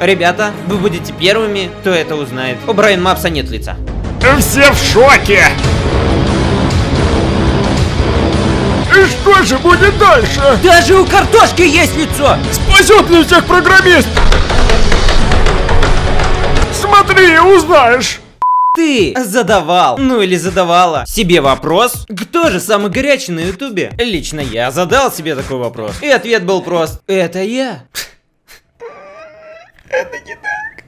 Ребята, вы будете первыми, кто это узнает. У Брайан Мапса нет лица. Все в шоке! И что же будет дальше? Даже у картошки есть лицо! Спасет ли всех программист? Смотри узнаешь! Ты задавал, ну или задавала себе вопрос, кто же самый горячий на ютубе? Лично я задал себе такой вопрос. И ответ был прост. Это я. Это не так.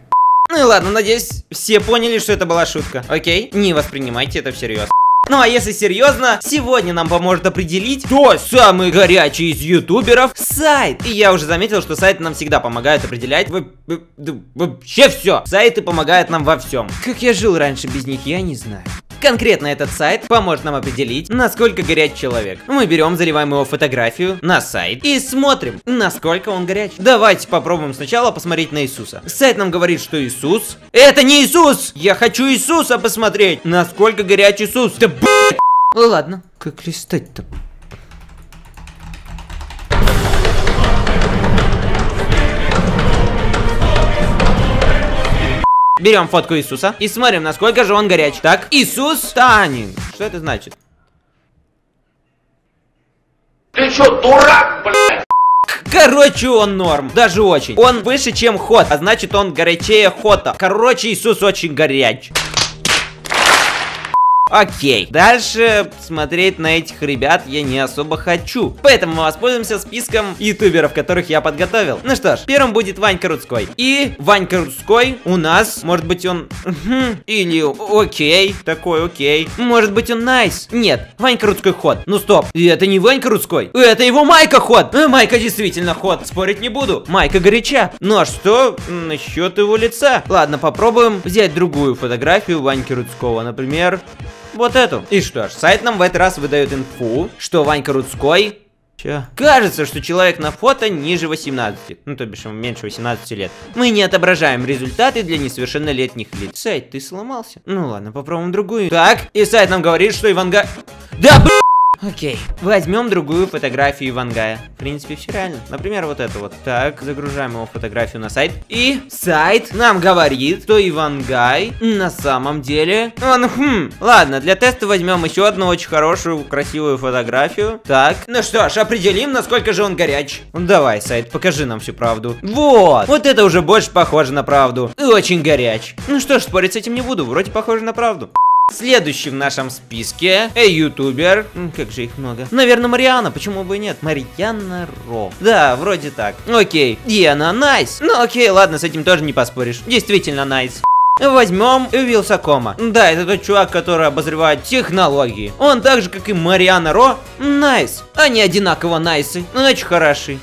Ну и ладно, надеюсь, все поняли, что это была шутка. Окей? Не воспринимайте это всерьез. Ну а если серьезно, сегодня нам поможет определить, кто самый горячий из ютуберов сайт. И я уже заметил, что сайты нам всегда помогают определять вообще все. Сайты помогают нам во всем. Как я жил раньше без них, я не знаю. Конкретно этот сайт поможет нам определить, насколько горяч человек. Мы берем, заливаем его фотографию на сайт и смотрим, насколько он горяч. Давайте попробуем сначала посмотреть на Иисуса. Сайт нам говорит, что Иисус... Это не Иисус! Я хочу Иисуса посмотреть! Насколько горяч Иисус? Да блядь! Ладно, как листать-то? Берем фотку Иисуса и смотрим, насколько же он горяч. Так, Иисус станет. Что это значит? Ты что, дурак, блядь? Короче, он норм, даже очень. Он выше, чем ход, а значит он горячее хота. Короче, Иисус очень горяч. Окей, дальше смотреть на этих ребят я не особо хочу. Поэтому мы воспользуемся списком ютуберов, которых я подготовил. Ну что ж, первым будет Ванька Рудской. И Ванька Рудской у нас, может быть он... Или окей, такой окей. Может быть он найс. Нет, Ванька Рудской ход. Ну стоп, и это не Ванька Рудской. Это его Майка ход. Э, Майка действительно ход, спорить не буду. Майка горяча. Ну а что насчет его лица? Ладно, попробуем взять другую фотографию Ваньки Рудского. Например, вот эту. И что ж, сайт нам в этот раз выдает инфу, что Ванька Рудской Че? Кажется, что человек на фото ниже 18, ну то бишь меньше 18 лет. Мы не отображаем результаты для несовершеннолетних лиц. Сайт, ты сломался? Ну ладно, попробуем другую. Так, и сайт нам говорит, что Иванга... Да, блин! Окей, возьмем другую фотографию Ивангая. В принципе, все реально. Например, вот это вот. Так, загружаем его фотографию на сайт. И сайт нам говорит, что Ивангай на самом деле... Он, хм, ладно, для теста возьмем еще одну очень хорошую, красивую фотографию. Так, ну что ж, определим, насколько же он горяч. Давай, сайт, покажи нам всю правду. Вот, вот это уже больше похоже на правду. Очень горяч. Ну что ж, спорить с этим не буду, вроде похоже на правду. Следующий в нашем списке э, ютубер. Как же их много. Наверное, Мариана, почему бы и нет? Марьяна Ро. Да, вроде так. Окей. И она найс. Ну окей, ладно, с этим тоже не поспоришь. Действительно найс. Возьмем Вилсакома. Да, это тот чувак, который обозревает технологии. Он так же, как и Мариана Ро, найс. Они одинаково найсы, очень хороши.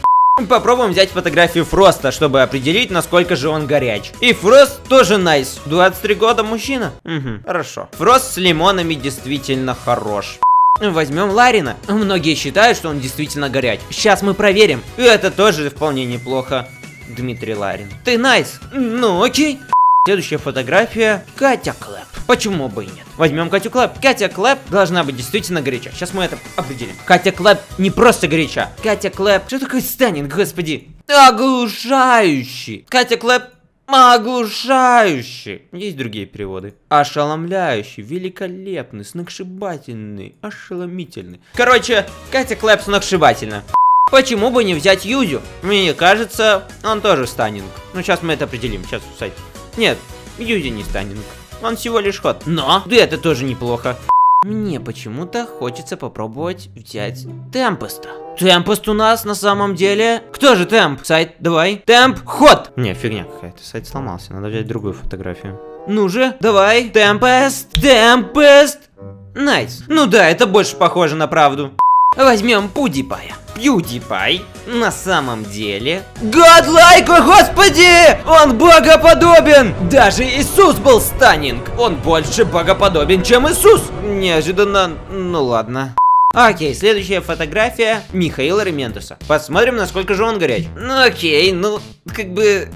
Попробуем взять фотографию Фроста, чтобы определить, насколько же он горяч. И Фрост тоже nice. 23 года мужчина. Угу, хорошо. Фрост с лимонами действительно хорош. Возьмем Ларина. Многие считают, что он действительно горяч. Сейчас мы проверим. И это тоже вполне неплохо. Дмитрий Ларин. Ты nice. Ну окей. Следующая фотография Катя Клэп. Почему бы и нет? Возьмем Катю Клэп. Катя Клэп должна быть действительно горяча. Сейчас мы это определим. Катя Клэп не просто горяча. Катя Клэп... Что такое stunning, господи? Оглушающий. Катя Клэп Оглушающий. Есть другие переводы. Ошеломляющий, великолепный, сногсшибательный, ошеломительный. Короче, Катя Клэп сногсшибательно. Почему бы не взять Юзю? Мне кажется, он тоже станинг. Ну, сейчас мы это определим. Сейчас, сайт. Нет, Юзи не станинг. Он всего лишь ход. Но, да это тоже неплохо. Мне почему-то хочется попробовать взять Темпеста. Темпест у нас на самом деле... Кто же Темп? Сайт, давай. Темп, ход! Не, фигня какая-то, сайт сломался, надо взять другую фотографию. Ну же, давай. Темпест, Темпест. Nice. Ну да, это больше похоже на правду. Возьмем Пудипая. PewDiePie на самом деле... Godlike, о господи! Он богоподобен! Даже Иисус был stunning! Он больше богоподобен, чем Иисус! Неожиданно... Ну ладно. Окей, следующая фотография Михаила Рементуса. Посмотрим, насколько же он горяч. Ну окей, ну, как бы...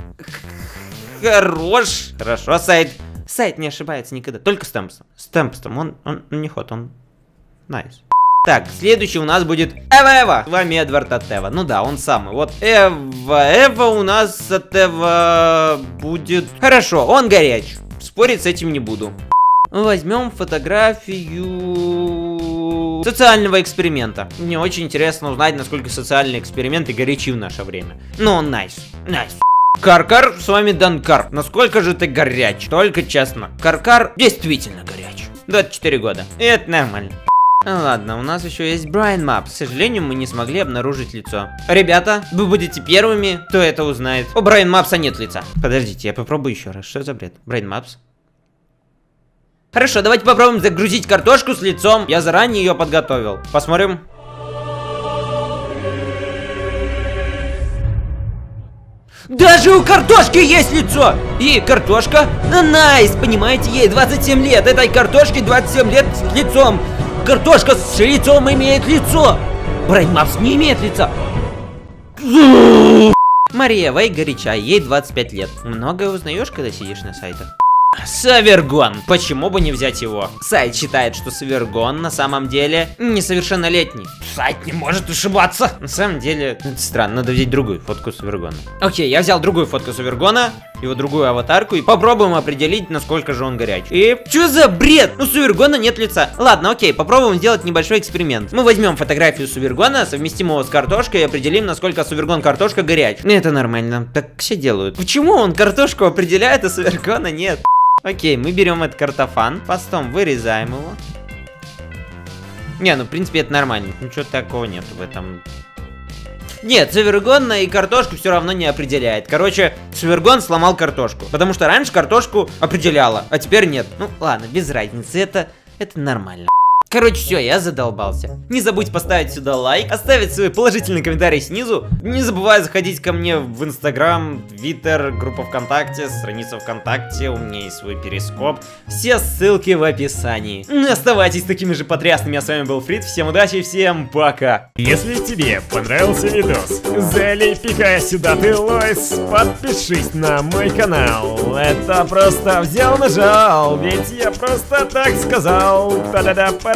Хорош. Хорошо, сайт. Сайт не ошибается никогда. Только с темпстом. С темпстом. Он, он не hot, он... Nice. Nice. Так, следующий у нас будет Эва Эва. С вами Эдвард от Эва. Ну да, он самый. Вот Эва Эва у нас от Эва будет... Хорошо, он горяч. Спорить с этим не буду. Возьмем фотографию социального эксперимента. Мне очень интересно узнать, насколько социальные эксперименты горячи в наше время. Ну, nice, найс. Каркар, с вами Данкар. Насколько же ты горяч? Только честно. Каркар действительно горяч. 24 года. И это нормально. Ладно, у нас еще есть Брайан Мап. К сожалению, мы не смогли обнаружить лицо. Ребята, вы будете первыми, кто это узнает. У Брайан Мапса нет лица. Подождите, я попробую еще раз. Что за бред? Брайан Мапс? Хорошо, давайте попробуем загрузить картошку с лицом. Я заранее ее подготовил. Посмотрим. Даже у картошки есть лицо! И картошка, ну, найс, понимаете, ей 27 лет. Этой картошке 27 лет с лицом. Картошка с лицом имеет лицо. Брайан Мапс не имеет лица. Мария Вей горяча, ей 25 лет. Многое узнаешь, когда сидишь на сайтах. Савергон. Почему бы не взять его? Сайт считает, что Савергон на самом деле несовершеннолетний. Сайт не может ошибаться. На самом деле, это странно, надо взять другую фотку Савергона. Окей, я взял другую фотку Савергона, его другую аватарку, и попробуем определить, насколько же он горячий. И что за бред? У Сувергона нет лица. Ладно, окей, попробуем сделать небольшой эксперимент. Мы возьмем фотографию Сувергона, совместим его с картошкой и определим, насколько Сувергон картошка горяч. Это нормально, так все делают. Почему он картошку определяет, а Сувергона нет? Окей, мы берем этот картофан, потом вырезаем его. Не, ну в принципе это нормально. Ничего такого нет в этом. Нет, Савергон и картошку все равно не определяет. Короче, Савергон сломал картошку. Потому что раньше картошку определяла, а теперь нет. Ну ладно, без разницы, это, это нормально. Короче, все, я задолбался. Не забудь поставить сюда лайк, оставить свой положительный комментарий снизу. Не забывай заходить ко мне в Инстаграм, Твиттер, группа ВКонтакте, страница ВКонтакте, у меня есть свой перископ. Все ссылки в описании. Ну, оставайтесь такими же потрясными, а с вами был Фрид, всем удачи и всем пока. Если тебе понравился видос, залепи-ка сюда ты лойс, подпишись на мой канал. Это просто взял нажал, ведь я просто так сказал. Па-да-да,